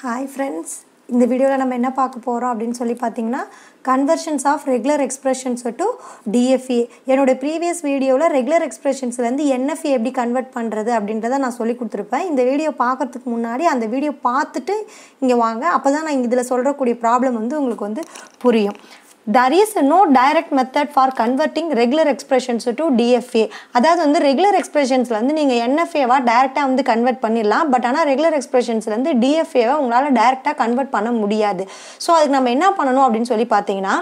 Hi friends இந்த வீடியோவில் நம்ம என்ன பார்க்க போகிறோம் அப்படின்னு சொல்லி பார்த்தீங்கன்னா conversions of regular expressions to DFA என்னோடய ப்ரீவியஸ் வீடியோவில் ரெகுலர் எக்ஸ்பிரஷன்ஸ்லேருந்து என்எஃப்ஏ எப்படி கன்வெர்ட் பண்ணுறது அப்படின்றத நான் சொல்லி கொடுத்துருப்பேன். இந்த வீடியோ பார்க்கறதுக்கு முன்னாடி அந்த வீடியோ பார்த்துட்டு இங்கே வாங்க. அப்போ தான் நான் இதில் சொல்கிறக்கூடிய ப்ராப்ளம் வந்து உங்களுக்கு வந்து புரியும். There is no direct method for converting regular expressions to DFA அதாவது வந்து ரெகுலர் எக்ஸ்பிரஷன்ஸில் வந்து நீங்கள் என்எஃப்ஏவாக டேரெக்டாக வந்து கன்வெர்ட் பண்ணிடலாம். பட் ஆனால் ரெகுலர் எக்ஸ்பிரஷன்ஸ்லேருந்து டிஎஃப்ஏவை உங்களால் டேரெக்டாக கன்வெர்ட் பண்ண முடியாது. ஸோ அதுக்கு நம்ம என்ன பண்ணணும் அப்படின்னு சொல்லி பார்த்தீங்கன்னா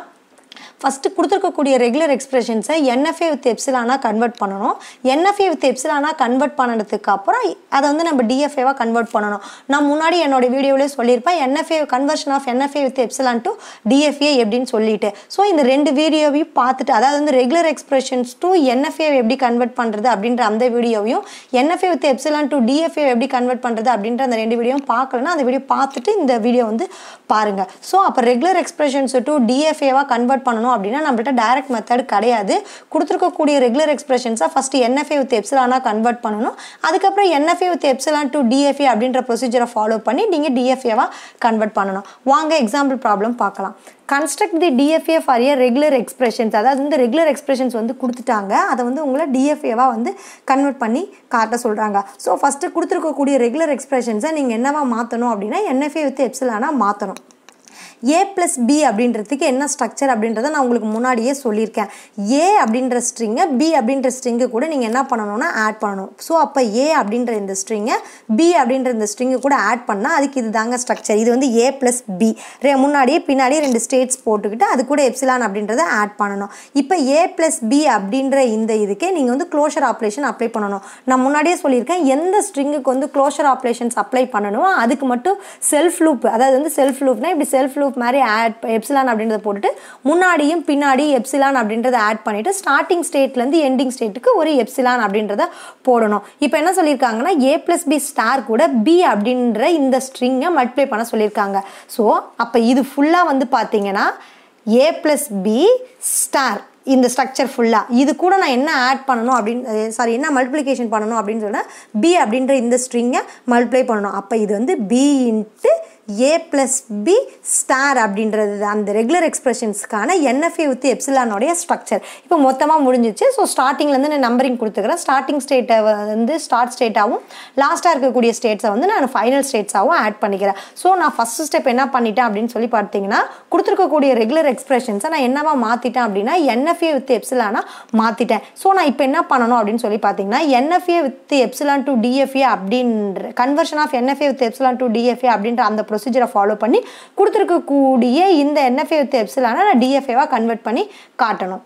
ஃபஸ்ட்டு கொடுத்துருக்கக்கூடிய ரெகுலர் எக்ஸ்பிரஷன்ஸை என்எஃப்ஏ வித் எப்சிலானா கன்வெர்ட் பண்ணணும். என்எஃப்ஏ வித் எப்சிலானா கன்வெர்ட் பண்ணதுக்கு அப்புறம் அதை வந்து நம்ம டிஎஃப்ஏவாக கன்வெர்ட் பண்ணணும். நான் முன்னாடி என்னோட வீடியோவிலே சொல்லியிருப்பேன் NFA conversion of NFA with epsilon to DFA எப்படின்னு சொல்லிட்டு. ஸோ இந்த ரெண்டு வீடியோவையும் பார்த்துட்டு அதாவது வந்து ரெகுலர் எக்ஸ்பிரஷன்ஸ் டு என்எஃப்ஏ எப்படி கன்வெர்ட் பண்ணுறது அப்படின்ற அந்த வீடியோவையும் NFA with epsilon to DFA எப்படி கன்வெர்ட் பண்ணுறது அப்படின்ற அந்த ரெண்டு வீடியோவும் பார்க்கலன்னா அந்த வீடியோ பார்த்துட்டு இந்த வீடியோ வந்து பாருங்கள் ஸோ அப்போ ரெகுலர் எக்ஸ்பிரஷன்ஸ் டு டிஎஃப்ஏவாக கன்வெர்ட் பண்ணணும் அப்படின்னா நம்மள்ட்ட டைரக்ட் மெத்தட் கிடையாது. கொடுத்துருக்கக்கூடிய ரெகுலர் எக்ஸ்பிரஷன்ஸாக ஃபஸ்ட்டு என்எஃப்ஏ வித் எப்சிலானாக கன்வெர்ட் பண்ணணும். அதுக்கப்புறம் NFA with epsilon to DFA அப்படின்ற ப்ரொசீஜரை ஃபாலோ பண்ணி நீங்கள் டிஎஃப்ஏவாக கன்வெர்ட் பண்ணணும். வாங்க எக்ஸாம்பிள் ப்ராப்ளம் பார்க்கலாம். Construct the DFA for a regular expressions அதாவது வந்து ரெகுலர் எக்ஸ்பிரஷன்ஸ் வந்து கொடுத்துட்டாங்க. அதை வந்து உங்களை டிஎஃப்ஏவாக வந்து கன்வெர்ட் பண்ணி காட்ட சொல்கிறாங்க ஸோ ஃபஸ்ட்டு கொடுத்துருக்கக்கூடிய ரெகுலர் எக்ஸ்பிரஷன்ஸை நீங்கள் என்னவா மாற்றணும் அப்படின்னா என்எஃப்ஏ வித் எப்சிலானாக மாற்றணும் ஏ ப்ளஸ் பி அப்படின்றதுக்கு என்ன ஸ்ட்ரக்சர் அப்படின்றத நான் உங்களுக்கு முன்னாடியே சொல்லியிருக்கேன். ஏ அப்படின்ற ஸ்ட்ரிங்கை பி அப்படின்ற ஸ்ட்ரிங்கு கூட நீங்கள் என்ன பண்ணணும்னா ஆட் பண்ணணும். ஸோ அப்போ ஏ அப்படின்ற இந்த ஸ்ட்ரிங்கை பி அப்படின்ற இந்த ஸ்ட்ரிங்கு கூட ஆட் பண்ணால் அதுக்கு இது தாங்க ஸ்ட்ரக்சர் இது வந்து ஏ ப்ளஸ் பி முன்னாடியே பின்னாடியே ரெண்டு ஸ்டேட்ஸ் போட்டுக்கிட்டு அது கூட எப்சிலான் அப்படின்றத ஆட் பண்ணணும். இப்போ ஏ ப்ளஸ் பி அப்படின்ற இந்த இதுக்கே நீங்கள் வந்து க்ளோஷர் ஆப்ரேஷன் அப்ளை பண்ணணும். நான் முன்னாடியே சொல்லியிருக்கேன் எந்த ஸ்ட்ரிங்குக்கு வந்து க்ளோஷர் ஆப்ரேஷன்ஸ் அப்ளை பண்ணணுமோ அதுக்கு மட்டும் செல்ஃப் லூப் அதாவது வந்து செல்ஃப் லூப்னா இப்படி செல்ஃப் லூப் மாதிரி ஆட் எப்சிலான் அப்படின்றத போட்டுட்டு முன்னாடியும் பின்னாடி எப்சிலான் அப்படின்றத ஆட் பண்ணிவிட்டு ஸ்டார்டிங் ஸ்டேட்லேருந்து எண்டிங் ஸ்டேட்டுக்கு ஒரு எப்சிலான் அப்படின்றத போடணும். இப்போ என்ன சொல்லியிருக்காங்கன்னா ஏ ப்ளஸ் பி ஸ்டார் கூட பி அப்படின்ற இந்த ஸ்ட்ரிங்கை மல்டிப்ளை பண்ண சொல்லியிருக்காங்க. ஸோ அப்போ இது ஃபுல்லாக வந்து பார்த்தீங்கன்னா ஏ ப்ளஸ் பி ஸ்டார் இந்த ஸ்ட்ரக்சர் ஃபுல்லாக இது கூட நான் என்ன ஆட் பண்ணணும் அப்படின்னு சாரி என்ன மல்டிப்ளிகேஷன் பண்ணணும் அப்படின்னு சொன்னால் பி அப்படின்ற இந்த ஸ்ட்ரிங்கை மல்டிப்ளை பண்ணணும். அப்போ இது வந்து B into A plus B star அப்படின்றது அந்த ரெகுலர் எக்ஸ்பிரஷன்ஸ்க்கான என்எஃப்ஏ வித் எப்சிலானோடைய ஸ்ட்ரக்சர் இப்போ மொத்தமாக முடிஞ்சிச்சு. ஸோ ஸ்டார்டிங்லேருந்து நான் நம்பரிங் கொடுத்துக்கிறேன். ஸ்டார்டிங் ஸ்டேட்டை வந்து ஸ்டார்ட் ஸ்டேட்டாகவும் லாஸ்ட்டாக இருக்கக்கூடிய ஸ்டேட்ஸை வந்து நான் ஃபைனல் ஸ்டேட்ஸாகவும் ஆட் பண்ணிக்கிறேன். ஸோ நான் ஃபஸ்ட்டு ஸ்டெப் என்ன பண்ணிட்டேன் அப்படின்னு சொல்லி பார்த்தீங்கன்னா கொடுத்துருக்கக்கூடிய ரெகுலர் எக்ஸ்பிரஷன்ஸை நான் என்னவா மாற்றிட்டேன் அப்படின்னா என்எஃப்ஏ வித் எப்சிலானா மாற்றிட்டேன் ஸோ நான் இப்போ என்ன பண்ணணும் அப்படின்னு சொல்லி பார்த்தீங்கன்னா NFA with epsilon to DFA அப்படின்ற conversion of NFA with epsilon to DFA அப்படின்ற அந்த ப்ரொசீஜரை ஃபாலோ பண்ணி கொடுத்துருக்கக்கூடிய இந்த என்எஃப்ஏ வித் எப்சிலான நான் டிஎஃப்ஏவாக கன்வெர்ட் பண்ணி காட்டணும்.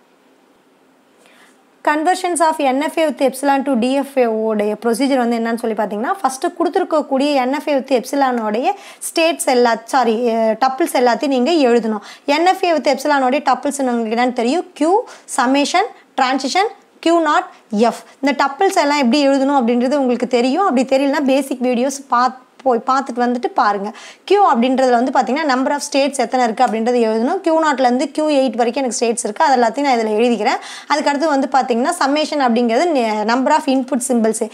Conversions of NFA with epsilon to டிஎஃப்ஏவோடைய procedure வந்து என்னன்னு சொல்லி பார்த்தீங்கன்னா ஃபஸ்ட்டு கொடுத்துருக்கக்கூடிய என்எஃப்ஏ வித் எப்சிலானோடைய ஸ்டேட்ஸ் எல்லா சாரி டப்பிள்ஸ் எல்லாத்தையும் நீங்கள் எழுதணும். என்எஃப்ஏ வித் எப்சிலானோடைய டப்பிள்ஸ் உங்களுக்கு என்னன்னு தெரியும்? Q summation transition Q naught F இந்த டப்பிள்ஸ் எல்லாம் எப்படி எழுதணும் அப்படின்றது உங்களுக்கு தெரியும். அப்படி தெரியலனா பேசிக் வீடியோஸ் பார்த்து போய் பார்த்துட்டு வந்துட்டு பாருங்கள் கியூ அப்படின்றதுல வந்து பார்த்தீங்கன்னா நம்பர் ஆஃப் ஸ்டேட்ஸ் எத்தனை இருக்குது அப்படின்றது எழுதணும். கியூ நாட்லேருந்து கியூ எயிட் வரைக்கும் எனக்கு ஸ்டேட்ஸ் இருக்குது அது எல்லாத்தையும் நான் இதில் எழுதிக்கிறேன். அதுக்கடுத்து வந்து பார்த்திங்கன்னா சம்மேஷன் அப்படிங்கிறது number of input symbols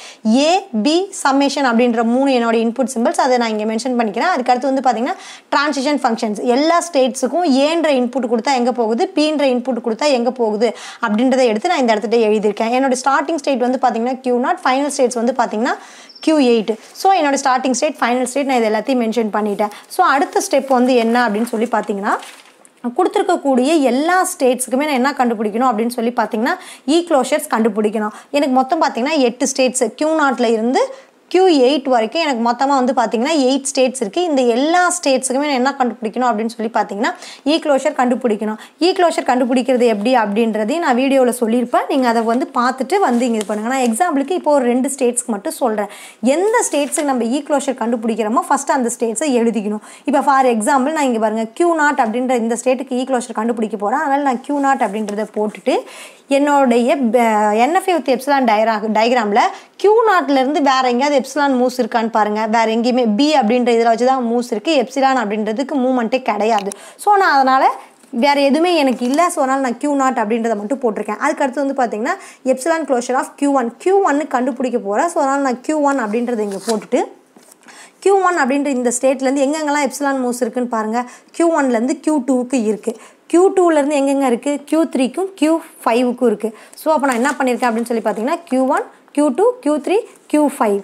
A B summation அப்படின்ற மூணு என்னோட இன்புட் சிம்பிள்ஸ் அதை நான் இங்கே மென்ஷன் பண்ணிக்கிறேன். அதுக்கடுத்து வந்து பார்த்தீங்கன்னா ட்ரான்சிஷன் ஃபங்க்ஷன்ஸ் எல்லா ஸ்டேட்ஸுக்கும் ஏன்ற இன்புட் கொடுத்தா எங்கே போகுது? பீன்ற இன்புட் கொடுத்தா எங்கே போகுது? அப்படின்றத எடுத்து நான் இந்த இடத்துல எழுதியிருக்கேன். என்னோட ஸ்டார்டிங் ஸ்டேட் வந்து பார்த்திங்கன்னா கியூ நாட் ஃபைனல் ஸ்டேட்ஸ் வந்து பார்த்திங்கன்னா கியூ எயிட் ஸோ என்னோடய ஸ்டார்டிங் ஸ்டேட் ஃபைனல் ஸ்டேட் நான் இது எல்லாத்தையும் மென்ஷன் பண்ணிட்டேன். ஸோ அடுத்த ஸ்டெப் வந்து என்ன அப்படின்னு சொல்லி பார்த்தீங்கன்னா கொடுத்துருக்கக்கூடிய எல்லா ஸ்டேட்ஸுக்குமே நான் என்ன கண்டுபிடிக்கணும் அப்படின்னு சொல்லி பார்த்தீங்கன்னா இ க்ளோஷர்ஸ் கண்டுபிடிக்கணும். எனக்கு மொத்தம் பார்த்தீங்கன்னா எட்டு ஸ்டேட்ஸ் கியூ நாட்டில் இருந்து கியூ எயிட் வரைக்கும் எனக்கு மொத்தமாக வந்து பார்த்தீங்கன்னா எயிட் ஸ்டேட்ஸ் இருக்குது இந்த எல்லா ஸ்டேட்ஸுக்குமே நான் என்ன கண்டுபிடிக்கணும் அப்படின்னு சொல்லி பார்த்தீங்கன்னா ஈ க்ளோஷர் கண்டுபிடிக்கணும். ஈ க்ளோஷர் கண்டுபிடிக்கிறது எப்படி அப்படின்றதையும் நான் வீடியோவில் சொல்லியிருப்பேன். நீங்கள் அதை வந்து பார்த்துட்டு வந்து இங்கே இது பண்ணுங்கள் நான் எக்ஸாம்பிளுக்கு இப்போ ஒரு ரெண்டு ஸ்டேட்ஸ்க்கு மட்டும் சொல்கிறேன் எந்த ஸ்டேட்ஸுக்கு நம்ம ஈ க்ளோஷர் கண்டுபிடிக்கிறோமோ ஃபஸ்ட்டு அந்த ஸ்டேட்ஸை எழுதிக்கணும். இப்போ ஃபார் எக்ஸாம்பிள் நான் இங்கே பாருங்கள் கியூ நாட் அப்படின்ற இந்த ஸ்டேட்டுக்கு ஈ க்ளோஷர் கண்டுபிடிக்க போகிறேன் அதனால் நான் கியூ நாட் அப்படின்றத போட்டுட்டு என்னுடைய என்எஃப்ஏ வித் எப்சிலான் டயரா டயக்ராமில் கியூ நாட்டிலேருந்து வேறு எங்கேயாவது எப்சிலான் மூஸ் இருக்கான்னு பாருங்கள் வேறு எங்கேயுமே பி அப்படின்ற இதில் வச்சு தான் மூஸ் இருக்குது எப்சிலான் அப்படின்றதுக்கு மூமெண்ட்டே கிடையாது. ஸோ நான் அதனால் வேறு எதுவுமே எனக்கு இல்லை. ஸோ அதனால் நான் கியூ நாட் அப்படின்றத மட்டும் போட்டிருக்கேன். அதுக்கடுத்து வந்து பார்த்தீங்கன்னா epsilon closure of Q one Q ஒன்னு கண்டுபிடிக்க போகிறேன் ஸோ அதனால் நான் கியூ ஒன் அப்படின்றத இங்கே போட்டுட்டு க்யூ ஒன் அப்படின்ற இந்த ஸ்டேட்லேருந்து எங்கெங்கெல்லாம் எப்சிலான் மூஸ் இருக்குன்னு பாருங்கள் க்யூ ஒன்லேருந்து க்யூ டூவுக்கு இருக்குது க்யூ டூலேருந்து எங்கெங்கே இருக்குது க்யூ த்ரீக்கும் க்யூ ஃபைவுக்கும் இருக்குது ஸோ அப்போ நான் என்ன பண்ணியிருக்கேன் அப்படின்னு சொல்லி பார்த்தீங்கன்னா Q one Q two Q three Q five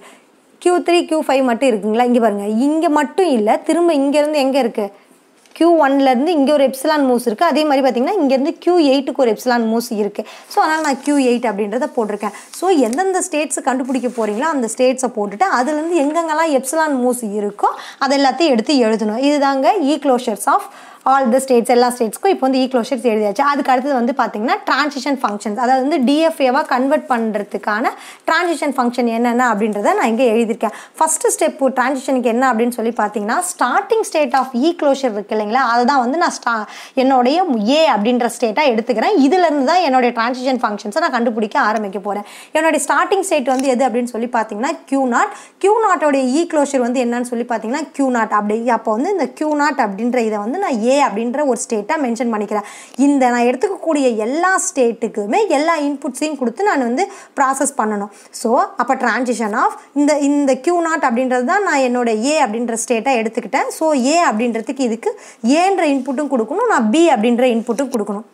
Q three Q five மட்டும் இருக்குங்களா? இங்கே பாருங்கள் இங்கே மட்டும் இல்லை. திரும்ப இங்கேருந்து எங்கே இருக்குது க்யூ ஒன்லேருந்து இங்கே ஒரு எப்சிலான் மூஸ் இருக்குது அதே மாதிரி பார்த்தீங்கன்னா இங்கேருந்து க்யூ எயிட்டுக்கு ஒரு எப்சிலான் மூஸ் இருக்குது ஸோ அதனால் நான் க்யூ எயிட் அப்படின்றத போட்டிருக்கேன். ஸோ எந்தெந்த ஸ்டேட்ஸை கண்டுபிடிக்க போகிறீங்களோ அந்த ஸ்டேட்ஸை போட்டுட்டு அதுலேருந்து எங்கெங்கெல்லாம் எப்சிலான் மூஸ் இருக்கோ அது எல்லாத்தையும் எடுத்து எழுதணும். இதுதாங்க E closures of all the states எல்லா ஸ்டேட்ஸ்க்கும் இப்போ வந்து ஈ க்ளோஷர்ஸ் எழுதியாச்சு. அதுக்கு அடுத்தது வந்து பார்த்தீங்கன்னா ட்ரான்சிஷன் ஃபங்க்ஷன்ஸ் அதாவது வந்து டிஎஃப்ஏவாக கன்வெர்ட் பண்ணுறதுக்கான ட்ரான்சிஷன் ஃபங்க்ஷன் என்னென்ன அப்படின்றத நான் இங்கே எழுதியிருக்கேன். ஃபஸ்ட்டு ஸ்டெப்பு ட்ரான்சிஷனுக்கு என்ன அப்படின்னு சொல்லி பார்த்தீங்கன்னா starting state of E closure இருக்கு இல்லைங்களா? அதை தான் வந்து நான் ஸ்டா என்னுடைய ஏ அப்படின்ற ஸ்டேட்டாக எடுத்துக்கிறேன். இதுலேருந்து தான் என்னுடைய ட்ரான்சிஷன் ஃபங்க்ஷன்ஸை நான் கண்டுபிடிக்க ஆரம்பிக்க போகிறேன் என்னுடைய ஸ்டார்டிங் ஸ்டேட் வந்து எது அப்படின்னு சொல்லி பார்த்தீங்கன்னா கியூ நாட் கியூ நாட்டோடைய ஈ க்ளோஷர் வந்து என்னன்னு சொல்லி பார்த்தீங்கன்னா கியூ நாட் அப்படி அப்போ வந்து இந்த கியூ நாட் அப்படின்ற இதை வந்து நான் ஏ ஏ அப்படின்ற ஒரு ஸ்டேட்டாக மென்ஷன் பண்ணிக்கிறேன். இந்த நான் எடுத்துக்கக்கூடிய எல்லா ஸ்டேட்டுக்குமே எல்லா இன்புட்ஸையும் கொடுத்து நான் வந்து ப்ராசஸ் பண்ணணும். ஸோ அப்போ ட்ரான்சிஷன் ஆஃப் இந்த இந்த கியூ நாட் அப்படின்றது தான் நான் என்னோட ஏ அப்படின்ற ஸ்டேட்டாக எடுத்துக்கிட்டேன். ஸோ ஏ அப்படின்றதுக்கு இதுக்கு ஏன்ற இன்புட்டும் கொடுக்கணும். நான் பி அப்படின்ற இன்புட்டும் கொடுக்கணும்.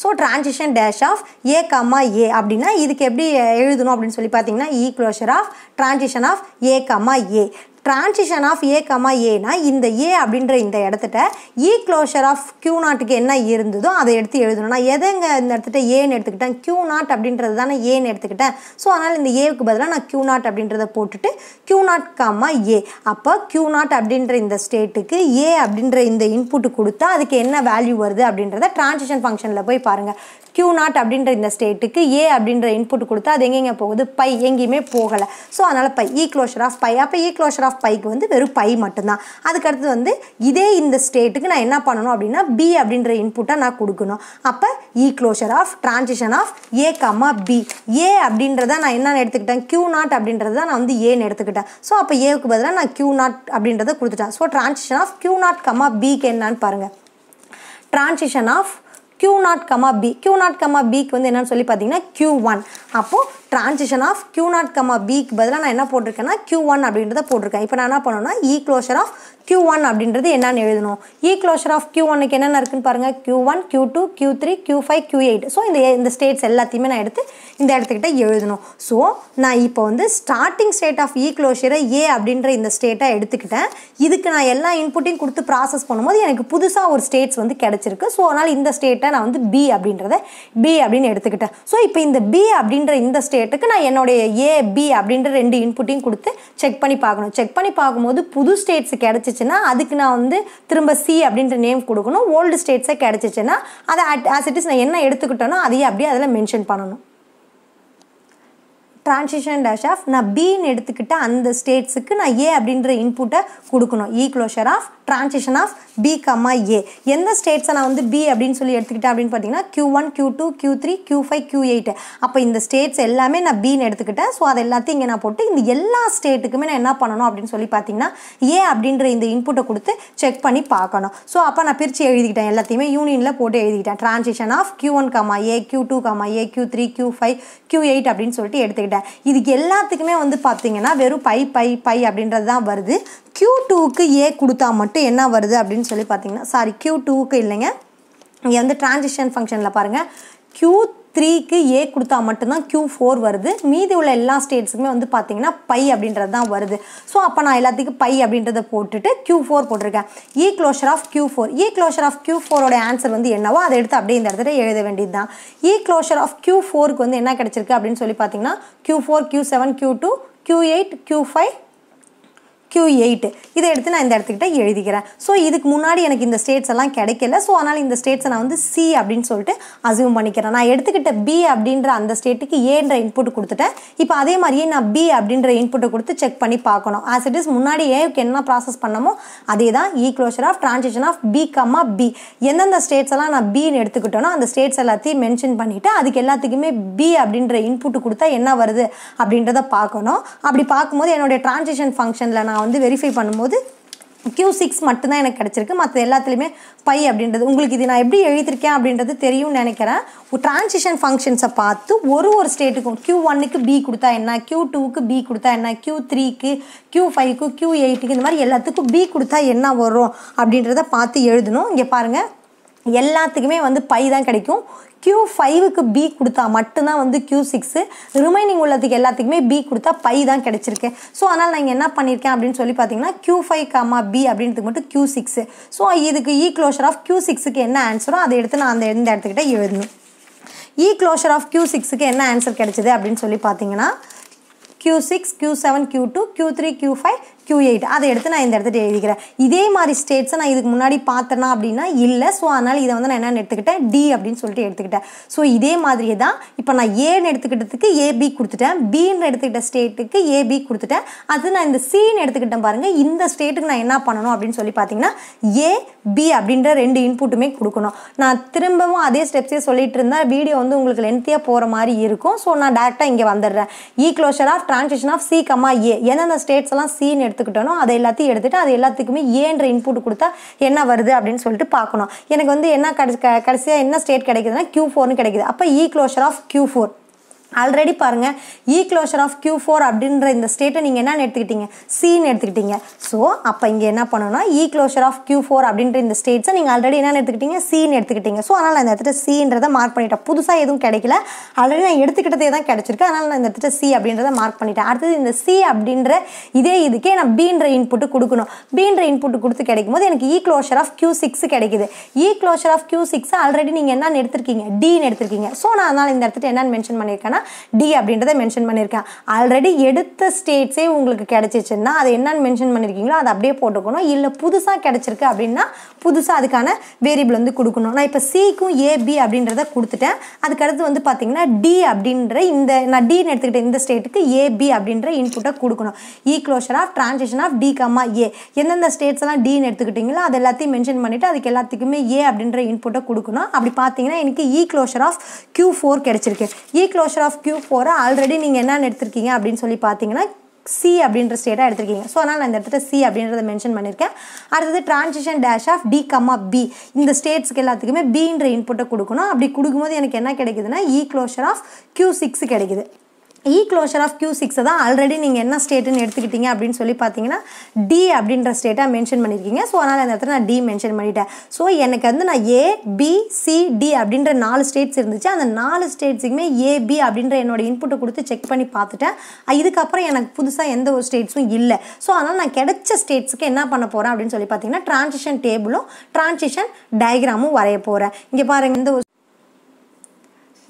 So transition dash of A comma A அப்படின்னா இதுக்கு எப்படி எழுதணும் அப்படின்னு சொல்லி பார்த்தீங்கன்னா E closure of transition of A comma A transition of A comma ஏனா இந்த ஏ அப்படின்ற இந்த இடத்துட்ட ஈ க்ளோஷர் ஆஃப் கியூ நாட்டுக்கு என்ன இருந்ததோ அதை எடுத்து எழுதணும். நான் எதைங்க இந்த இடத்துட்ட ஏன்னு எடுத்துக்கிட்டேன்? கியூ நாட் அப்படின்றது தானே ஏன்னு எடுத்துக்கிட்டேன். ஸோ அதனால் இந்த ஏவுக்கு பதிலாக நான் கியூ நாட் அப்படின்றத போட்டுட்டு கியூ நாட் கமா ஏ அப்போ கியூ நாட் அப்படின்ற இந்த ஸ்டேட்டுக்கு ஏ அப்படின்ற இந்த இன்புட்டு கொடுத்தா அதுக்கு என்ன வேல்யூ வருது அப்படின்றத டிரான்சிஷன் ஃபங்க்ஷனில் போய் பாருங்கள் கியூ நாட் அப்படின்ற இந்த ஸ்டேட்டுக்கு ஏ அப்படின்ற இன்புட் கொடுத்தா அது எங்கெங்கே போகுது? பை. எங்கேயுமே போகலை. ஸோ அதனால் phi. E closure of phi. அப்போ ஈ க்ளோஷர் ஆஃப் பைக்கு வந்து வெறும் பை மட்டும்தான். அதுக்கடுத்து வந்து இதே இந்த ஸ்டேட்டுக்கு நான் என்ன பண்ணணும் அப்படின்னா பி அப்படின்ற இன்புட்டை நான் கொடுக்கணும். அப்போ E closure of transition of A comma B A அப்படின்றத நான் என்னென்னு எடுத்துக்கிட்டேன்? கியூ நாட் அப்படின்றத நான் வந்து ஏன்னு எடுத்துக்கிட்டேன். ஸோ அப்போ ஏவுக்கு பதிலாக நான் கியூ நாட் அப்படின்றத கொடுத்துட்டேன். So transition of Q naught comma பிக்கு என்னன்னு பாருங்கள் transition of Q naught comma B Q naught comma பிக்கு வந்து என்னன்னு சொல்லி பார்த்தீங்கன்னா கியூ ஒன் அப்போது transition of Q naught comma பிக்கு பதிலாக நான் என்ன போட்டிருக்கேன்னா கியூ ஒன் அப்படின்றத போட்டிருக்கேன். இப்போ நான் என்ன பண்ணணும்னா E closure of Q one அப்படின்றது என்னன்னு எழுதணும். ஈ க்ளோஷர் ஆஃப் கியூ ஒனுக்கு என்னென்ன இருக்குன்னு பாருங்கள் Q one Q two Q three Q five Q eight so இந்த இந்த ஸ்டேட்ஸ் எல்லாத்தையுமே நான் எடுத்து இந்த இடத்துக்கிட்ட எழுதணும். ஸோ நான் இப்போ வந்து ஸ்டார்டிங் ஸ்டேட் ஆஃப் ஈ க்ளோஷரை ஏ அப்படின்ற இந்த ஸ்டேட்டை எடுத்துக்கிட்டேன். இதுக்கு நான் எல்லா இன்புட்டையும் கொடுத்து ப்ராசஸ் பண்ணும்போது எனக்கு புதுசாக ஒரு ஸ்டேட்ஸ் வந்து கிடச்சிருக்கு. ஸோ அதனால் இந்த ஸ்டேட்டை நான் வந்து பி அப்படின்றத பி அப்படின்னு எடுத்துக்கிட்டேன். ஸோ இப்போ இந்த பி அப்படின்ற இந்த ஸ்டேட் ஸ்டேட்டுக்கு நான் என்னுடைய ஏ பி அப்படின்ற ரெண்டு இன்புட்டையும் கொடுத்து செக் பண்ணி பார்க்கணும். செக் பண்ணி பார்க்கும்போது புது ஸ்டேட்ஸ் கிடச்சிச்சின்னா அதுக்கு நான் வந்து திரும்ப சி அப்படின்ற நேம் கொடுக்கணும். ஓல்டு ஸ்டேட்ஸே கிடச்சிச்சின்னா அதை அட் ஆஸ் இட் இஸ் நான் என்ன எடுத்துக்கிட்டேனோ அதையே அப்படியே அதில் மென்ஷன் பண்ணணும். ட்ரான்சிஷன் டேஷ் ஆஃப் நான் பின்னு எடுத்துக்கிட்ட அந்த ஸ்டேட்ஸுக்கு நான் ஏ அப்படின்ற இன்புட்டை கொடுக்கணும். E closure of transition of B comma A எந்த ஸ்டேட்ஸை நான் வந்து பி அப்படின்னு சொல்லி எடுத்துக்கிட்டேன் அப்படின்னு பார்த்தீங்கன்னா Q one Q two Q three Q five Q eight அப்போ இந்த ஸ்டேட்ஸ் எல்லாமே நான் பின்னு எடுத்துக்கிட்டேன். ஸோ அது எல்லாத்தையும் இங்கே நான் போட்டு இந்த எல்லா ஸ்டேட்டுக்குமே நான் என்ன பண்ணணும் அப்படின்னு சொல்லி பார்த்தீங்கன்னா ஏ அப்படின்ற இந்த இன்புட்டை கொடுத்து செக் பண்ணி பார்க்கணும். ஸோ அப்போ நான் பிரித்து எழுதிக்கிட்டேன் எல்லாத்தையுமே. யூனியனில் போட்டு எழுதிக்கிட்டேன். Transition of Q one comma A Q two comma A Q three Q five Q eight அப்படின்னு சொல்லிட்டு எடுத்துக்கிட்டேன். இதுக்கு எல்லாத்துக்குமே வந்து பார்த்தீங்கன்னா வெறும் பை பை பை அப்படின்றது தான் வருது க்யூ டூக்கு ஏ கொடுத்தா மட்டும் என்ன வருது அப்படின்னு சொல்லி பார்த்தீங்கன்னா சாரி க்யூ டூக்கு இல்லைங்க. இங்கே வந்து டிரான்சிஷன் ஃபங்க்ஷனில் பாருங்கள் க்யூ த்ரீக்கு ஏ கொடுத்தா மட்டும்தான் க்யூ ஃபோர் வருது. மீதி உள்ள எல்லா ஸ்டேட்ஸுக்குமே வந்து பார்த்தீங்கன்னா பை அப்படின்றது தான் வருது. ஸோ அப்போ நான் எல்லாத்துக்கும் பை அப்படின்றத போட்டுட்டு க்யூ ஃபோர் போட்டிருக்கேன். E closure of Q four E closure of Q ஃபோரோட ஆன்சர் வந்து என்னவோ அதை எடுத்து அப்படியே இந்த இடத்துல எழுத வேண்டியது தான் E e closure of Q ஃபோருக்கு வந்து என்ன கிடச்சிருக்கு அப்படின்னு சொல்லி பார்த்தீங்கன்னா Q four Q seven Q two Q eight Q five Q eight இதை எடுத்து நான் இந்த இடத்துக்கிட்ட எழுதிக்கிறேன். ஸோ இதுக்கு முன்னாடி எனக்கு இந்த ஸ்டேட்ஸ் எல்லாம் கிடைக்கல. ஸோ அதனால் இந்த ஸ்டேட்ஸை நான் வந்து சி அப்படின்னு சொல்லிட்டு அசியூம் பண்ணிக்கிறேன். நான் எடுத்துக்கிட்ட பி அப்படின்ற அந்த ஸ்டேட்டுக்கு ஏன்ற இன்புட் கொடுத்துட்டேன். இப்போ அதே மாதிரியே நான் பி அப்படின்ற இன்புட்டை கொடுத்து செக் பண்ணி பார்க்கணும். ஆஸ் இட் இஸ் முன்னாடி ஏக்கு என்ன ப்ராசஸ் பண்ணமோ அதே தான் E closure of transition of B comma B எந்தெந்த ஸ்டேட்ஸ் எல்லாம் நான் பின்னு எடுத்துக்கிட்டோனோ அந்த ஸ்டேட்ஸ் எல்லாத்தையும் மென்ஷன் பண்ணிவிட்டு அதுக்கு எல்லாத்துக்குமே பி அப்படின்ற இன்புட் கொடுத்தா என்ன வருது அப்படின்றத பார்க்கணும். அப்படி பார்க்கும்போது என்னுடைய ட்ரான்சிஷன் ஃபங்க்ஷனில் நான் நான் வந்து வெரிஃபை பண்ணும்போது கியூ சிக்ஸ் மட்டும்தான் எனக்கு கிடச்சிருக்கு. மற்ற எல்லாத்துலேயுமே பை அப்படின்றது உங்களுக்கு இது நான் எப்படி எழுதியிருக்கேன் அப்படின்றது தெரியும்னு நினைக்கிறேன். டிரான்சிஷன் ஃபங்க்ஷன்ஸை பார்த்து ஒரு ஒரு ஸ்டேட்டுக்கும் கியூ ஒன்னுக்கு பி கொடுத்தா என்ன? கியூ டூக்கு பி கொடுத்தா என்ன? கியூ த்ரீக்கு கியூ ஃபைவ்க்கு கியூ எயிட்டுக்கு இந்த மாதிரி எல்லாத்துக்கும் பி கொடுத்தா என்ன வரும் அப்படின்றத பார்த்து எழுதணும். இங்கே பாருங்கள் எல்லாத்துக்குமே வந்து பை தான் கிடைக்கும். கியூ ஃபைவுக்கு பி கொடுத்தா மட்டும்தான் வந்து கியூ சிக்ஸு ரிமைனிங் உள்ளதுக்கு எல்லாத்துக்குமே பி கொடுத்தா பை தான் கிடச்சிருக்கு. ஸோ அதனால் நான் இங்கே என்ன பண்ணியிருக்கேன் அப்படின்னு சொல்லி பார்த்தீங்கன்னா கியூ ஃபைவ் காமா பி அப்படின்றதுக்கு மட்டும் கியூ சிக்ஸு ஸோ இதுக்கு ஈ க்ளோஷர் ஆஃப் கியூ சிக்ஸுக்கு என்ன ஆன்சரோ அதை எடுத்து நான் அந்த இந்த இடத்துக்கிட்ட எழுதணும். இ க்ளோஷர் ஆஃப் கியூ சிக்ஸுக்கு என்ன ஆன்சர் கிடைச்சிது அப்படின்னு சொல்லி பார்த்தீங்கன்னா Q six Q seven Q two Q three Q five Q eight அதை எடுத்து நான் இந்த இடத்துல எழுதிக்கிறேன். இதே மாதிரி ஸ்டேட்ஸை நான் இதுக்கு முன்னாடி பார்த்தேன்னா அப்படின்னா இல்லை ஸோ அதனால் இதை வந்து நான் என்னென்னு எடுத்துக்கிட்டேன்? டி அப்படின்னு சொல்லிட்டு எடுத்துக்கிட்டேன். ஸோ இதே மாதிரியே தான் இப்போ நான் ஏன்னு எடுத்துக்கிட்டதுக்கு ஏபி கொடுத்துட்டேன். பின்னு எடுத்துக்கிட்ட ஸ்டேட்டுக்கு ஏபி கொடுத்துட்டேன். அது நான் இந்த சின்னு எடுத்துக்கிட்டேன் பாருங்கள் இந்த ஸ்டேட்டுக்கு நான் என்ன பண்ணணும் அப்படின்னு சொல்லி பார்த்தீங்கன்னா ஏ பி அப்படின்ற ரெண்டு இன்புட்டுமே கொடுக்கணும். நான் திரும்பவும் அதே ஸ்டெப்ஸே சொல்லிட்டு இருந்தால் வீடியோ வந்து உங்களுக்கு லென்த்தியாக போகிற மாதிரி இருக்கும். ஸோ நான் டேரெக்டாக இங்கே வந்துடுறேன். E closure of transition of C comma A எந்தெந்த ஸ்டேட்ஸ் எல்லாம் எடுத்து எடுத்துக்கிட்டோனோ அதை எல்லாத்தையும் எடுத்துட்டு அது எல்லாத்துக்குமே ஏன்ற இன்புட் கொடுத்தா என்ன வருது அப்படின்னு சொல்லிட்டு பார்க்கணும். எனக்கு வந்து என்ன கடைசி கடைசியாக என்ன ஸ்டேட் கிடைக்குதுன்னா கியூ ஃபோர்னு கிடைக்குது. அப்போ E closure of Q four already பாருங்கள் E closure of Q four அப்படின்ற இந்த ஸ்டேட்டை நீங்கள் என்னென்னு எடுத்துக்கிட்டீங்க? சின்னு எடுத்துக்கிட்டீங்க. ஸோ அப்போ இங்கே என்ன பண்ணணும்னா E closure of Q four அப்படின்ற இந்த ஸ்டேட்ஸை நீங்கள் ஆல்ரெடி என்னென்னு எடுத்துக்கிட்டீங்க? சின்னு எடுத்துக்கிட்டீங்க. ஸோ அதனால் நான் இந்த இடத்துல சின்றதை மார்க் பண்ணிட்டேன். புதுசாக எதுவும் கிடைக்கல. ஆல்ரெடி நான் எடுத்துக்கிட்டதே தான் கிடச்சிருக்கு. அதனால் நான் இந்த இடத்துல சி அப்படின்றத மார்க் பண்ணிட்டேன். அடுத்தது இந்த சி அப்படின்ற இதே இதுக்கே நான் பீன்ற இன்புட்டு கொடுக்கணும். பீன்ற இன்புட்டு கொடுத்து கிடைக்கும் போது எனக்கு E closure of Q six கிடைக்குது. E closure of Q six already நீங்கள் என்னென்னு எடுத்திருக்கீங்க? டின்னு எடுத்திருக்கீங்க. ஸோ நான் அதனால் இந்த இடத்துல என்னென்னு மென்ஷன் பண்ணியிருக்கேன்னா டி அப்படின்றத மென்ஷன் பண்ணியிருக்கேன் ஆல்ரெடி எடுத்த ஸ்டேட்ஸே உங்களுக்கு கிடச்சிச்சுன்னா அது என்னென்னு மென்ஷன் பண்ணியிருக்கீங்களோ அதை அப்படியே போட்டுக்கணும். இல்லை புதுசாக கிடச்சிருக்கு அப்படின்னா புதுசாக அதுக்கான வேரியபிள் வந்து கொடுக்கணும். நான் இப்போ சிக்கும் ஏபி அப்படின்றத கொடுத்துட்டேன். அதுக்கடுத்து வந்து பார்த்தீங்கன்னா டி அப்படின்ற இந்த நான் டின்னு எடுத்துக்கிட்ட இந்த ஸ்டேட்டுக்கு ஏபி அப்படின்ற இன்புட்டை கொடுக்கணும். E closure of transition of D comma A எந்தெந்த ஸ்டேட்ஸ் எல்லாம் டின்னு எடுத்துக்கிட்டிங்களோ அது எல்லாத்தையும் மென்ஷன் பண்ணிவிட்டு அதுக்கு எல்லாத்துக்குமே ஏ அப்படின்ற இன்புட்டை கொடுக்கணும். அப்படி பார்த்தீங்கன்னா எனக்கு E closure of Q four கிடச்சிருக்கு. ஈ க்ளோஷர் ஆஃப் கியூ ஃபோரை ஆல்ரெடி நீங்கள் என்னென்னு எடுத்திருக்கீங்க அப்படின்னு சொல்லி பார்த்தீங்கன்னா சி அப்படின்ற ஸ்டேட்டாக எடுத்திருக்கீங்க. ஸோ அதனால் நான் இந்த இடத்துல சி அப்படின்றத மென்ஷன் பண்ணியிருக்கேன். அடுத்தது transition dash of D comma B இந்த ஸ்டேட்ஸ்க்கு எல்லாத்துக்குமே பின்ற இன்புட்டை கொடுக்கணும். அப்படி கொடுக்கும்போது எனக்கு என்ன கிடைக்குதுன்னா E closure of Q six கிடைக்குது. இ க்ளோஷர் ஆஃப் கியூ சிக்ஸை தான் ஆல்ரெடி நீங்கள் என்ன ஸ்டேட்டுன்னு எடுத்துக்கிட்டீங்க அப்படின்னு சொல்லி பார்த்தீங்கன்னா டி அப்படின்ற ஸ்டேட்டாக மென்ஷன் பண்ணியிருக்கீங்க ஸோ அதனால் அந்த இடத்துல நான் டி மென்ஷன் பண்ணிட்டேன். ஸோ எனக்கு வந்து நான் ஏ பி சி டி அப்படின்ற நாலு ஸ்டேட்ஸ் இருந்துச்சு. அந்த நாலு ஸ்டேட்ஸுக்குமே ஏபி அப்படின்ற என்னோட இன்புட்டை கொடுத்து செக் பண்ணி பார்த்துட்டேன். இதுக்கப்புறம் எனக்கு புதுசாக எந்த ஒரு ஸ்டேட்ஸும் இல்லை. ஸோ அதனால் நான் கிடைச்ச ஸ்டேட்ஸுக்கு என்ன பண்ண போகிறேன் அப்படின்னு சொல்லி பார்த்தீங்கன்னா ட்ரான்சிஷன் டேபிளும் ட்ரான்சிஷன் டயக்ராமும் வரைய போகிறேன் இங்கே பாருங்கள் இந்த ஒரு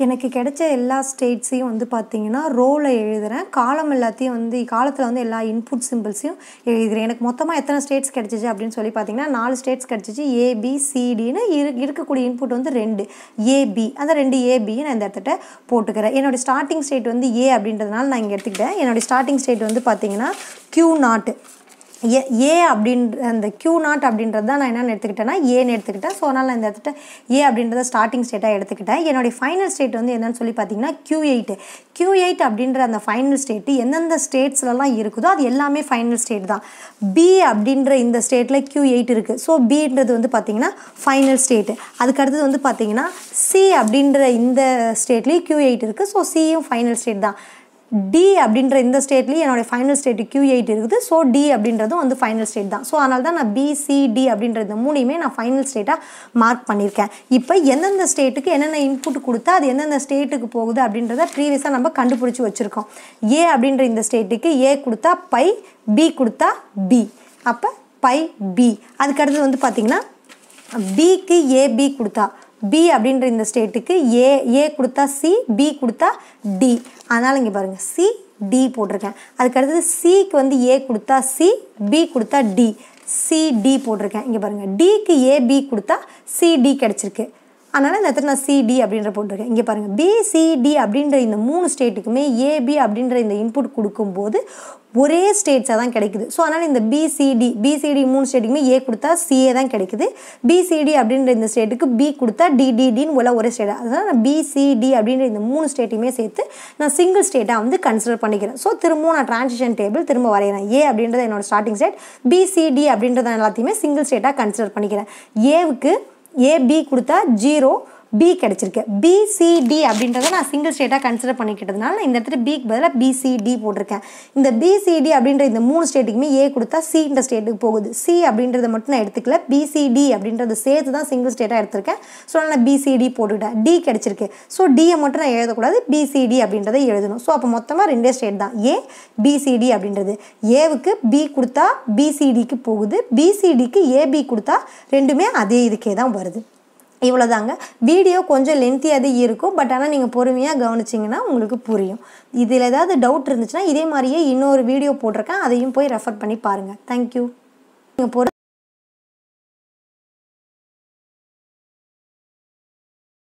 எனக்கு கிடைச்ச எல்லா ஸ்டேட்ஸையும் வந்து பார்த்திங்கன்னா ரோவில் எழுதுகிறேன் காலம் எல்லாத்தையும் வந்து காலத்தில் வந்து எல்லா இன்புட் சிம்பிள்ஸையும் எழுதுகிறேன் எனக்கு மொத்தமாக எத்தனை ஸ்டேட்ஸ் கிடச்சிச்சு அப்படின்னு சொல்லி பார்த்தீங்கன்னா நாலு ஸ்டேட்ஸ் கிடச்சிச்சு. ஏபிசிடின்னு இரு இருக்கக்கூடிய இன்புட் வந்து ரெண்டு. ஏபி அந்த ரெண்டு ஏபியும் நான் இந்த இடத்துல போட்டுக்கிறேன். என்னோடய ஸ்டார்டிங் ஸ்டேட் வந்து ஏ அப்படின்றதுனால நான் இங்கே எடுத்துக்கிட்டேன். என்னோடய ஸ்டார்டிங் ஸ்டேட் வந்து பார்த்தீங்கன்னா க்யூ நாட்டு ஏ ஏ அப்படின்ற அந்த கியூ நாட் அப்படின்றது தான் நான் என்னென்னு எடுத்துக்கிட்டேன்னா ஏன்னு எடுத்துக்கிட்டேன். ஸோ அதனால் நான் இந்த இடத்துல ஏ அப்படின்றத ஸ்டார்டிங் ஸ்டேட்டாக எடுத்துக்கிட்டேன். என்னுடைய ஃபைனல் ஸ்டேட் வந்து என்னன்னு சொல்லி பார்த்தீங்கன்னா கியூ எயிட்டு கியூ எயிட் அப்படின்ற அந்த ஃபைனல் ஸ்டேட்டு எந்தெந்த ஸ்டேட்ஸ்லலாம் இருக்குதோ அது எல்லாமே ஃபைனல் ஸ்டேட் தான். பி அப்படின்ற இந்த ஸ்டேட்டில் கியூ எயிட் இருக்குது ஸோ பின்றது வந்து பார்த்தீங்கன்னா ஃபைனல் ஸ்டேட்டு அதுக்கு அடுத்தது வந்து பார்த்தீங்கன்னா சி அப்படின்ற இந்த ஸ்டேட்லேயும் கியூ எயிட் இருக்குது ஸோ சியும் ஃபைனல் ஸ்டேட் தான். டி அப்படின்ற இந்த ஸ்டேட்லேயும் என்னோடய ஃபைனல் ஸ்டேட்டு கியூ எயிட் இருக்குது. ஸோ டி அப்படின்றதும் வந்து ஃபைனல் ஸ்டேட் தான். ஸோ அதனால தான் நான் பிசிடி அப்படின்றது மூணையுமே நான் ஃபைனல் ஸ்டேட்டாக மார்க் பண்ணியிருக்கேன். இப்போ எந்தெந்த ஸ்டேட்டுக்கு என்னென்ன இன்புட் கொடுத்தா அது எந்தெந்த ஸ்டேட்டுக்கு போகுது அப்படின்றத ப்ரீவியஸாக நம்ம கண்டுபிடிச்சி வச்சுருக்கோம். ஏ அப்படின்ற இந்த ஸ்டேட்டுக்கு ஏ கொடுத்தா பை பி கொடுத்தா பி அப்போ பை பி அதுக்கு அடுத்தது வந்து பார்த்திங்கன்னா பிக்கு ஏபி கொடுத்தா பி அப்படின்ற இந்த ஸ்டேட்டுக்கு ஏ ஏ கொடுத்தா சி பி கொடுத்தா டி அதனால் இங்கே பாருங்கள் சி டி போட்டிருக்கேன். அதுக்கு அடுத்தது சிக்கு வந்து ஏ கொடுத்தா சி பி கொடுத்தா டி சிடி போட்டிருக்கேன். இங்கே பாருங்கள் டிக்கு ஏ பி கொடுத்தா சிடி கிடச்சிருக்கு. அதனால் இந்த இடத்துல நான் சிடி அப்படின்ற போட்டிருக்கேன். இங்கே பாருங்கள் பிசிடி அப்படின்ற இந்த மூணு ஸ்டேட்டுக்குமே ஏபி அப்படின்ற இந்த இன்புட் கொடுக்கும்போது ஒரே ஸ்டேட்ஸாக தான் கிடைக்குது. ஸோ அதனால் இந்த பிசிடி பிசிடி மூணு ஸ்டேட்டுக்குமே ஏ கொடுத்தா சிஏ தான் கிடைக்குது. பிசிடி அப்படின்ற இந்த ஸ்டேட்டுக்கு பி கொடுத்தா டிடிடின்னு உள்ள ஒரே ஸ்டேட் அதனால் நான் பிசிடி அப்படின்ற இந்த மூணு ஸ்டேட்டையுமே சேர்த்து நான் சிங்கிள் ஸ்டேட்டாக வந்து கன்சிடர் பண்ணிக்கிறேன். ஸோ திரும்பவும் நான் டிரான்சிஷன் டேபிள் திரும்ப வரைகிறேன். ஏ அப்படின்றது என்னோட ஸ்டார்டிங் ஸ்டேட் பிசிடி அப்படின்றத எல்லாத்தையுமே சிங்கிள் ஸ்டேட்டாக கன்சிடர் பண்ணிக்கிறேன். ஏவுக்கு ஏபி கொடுத்தா ஜீரோ பி கிடச்சிருக்கு. பிசிடி அப்படின்றத நான் சிங்கிள் ஸ்டேட்டாக கன்சிடர் பண்ணிக்கிட்டதுனால நான் இந்த இடத்துல பிக்கு பதிலாக பிசிடி போட்டிருக்கேன். இந்த பிசிடி அப்படின்ற இந்த மூணு ஸ்டேட்டுக்குமே ஏ கொடுத்தா சின்ற ஸ்டேட்டுக்கு போகுது. சி அப்படின்றத மட்டும் நான் எடுத்துக்கல. பிசிடி அப்படின்றத சேர்த்து தான் சிங்கிள் ஸ்டேட்டாக எடுத்திருக்கேன். ஸோ நான் பிசிடி போட்டுக்கிட்டேன் டி கிடச்சிருக்கு. ஸோ டியை மட்டும் நான் எழுதக்கூடாது. பிசிடி அப்படின்றத எழுதணும். ஸோ அப்போ மொத்தமாக ரெண்டே ஸ்டேட் தான். ஏ பிசிடி அப்படின்றது. ஏவுக்கு பி கொடுத்தா பிசிடிக்கு போகுது. பிசிடிக்கு ஏபி கொடுத்தா ரெண்டுமே அதே இதுக்கே தான் வருது. இவ்வளோதாங்க வீடியோ கொஞ்சம் லென்த்தியாக தான் இருக்கும். பட் ஆனால் நீங்கள் பொறுமையாக கவனிச்சிங்கன்னா உங்களுக்கு புரியும். இதில் ஏதாவது டவுட் இருந்துச்சுன்னா இதே மாதிரியே இன்னொரு வீடியோ போட்டிருக்கேன். அதையும் போய் ரெஃபர் பண்ணி பாருங்கள் தேங்க்யூ நீங்கள் பொறு